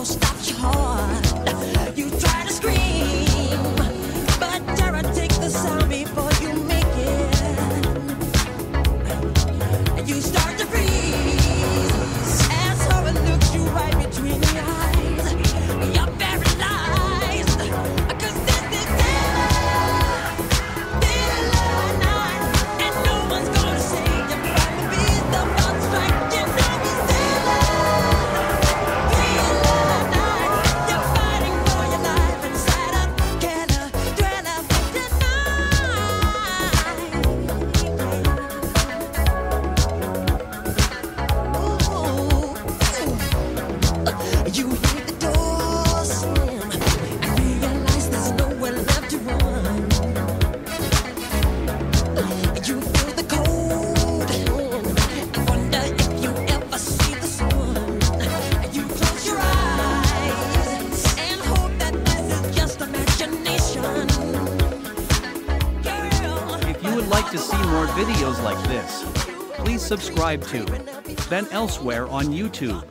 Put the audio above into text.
won't stop your heart. like to see more videos like this, please subscribe to Ben Elsewhere on YouTube.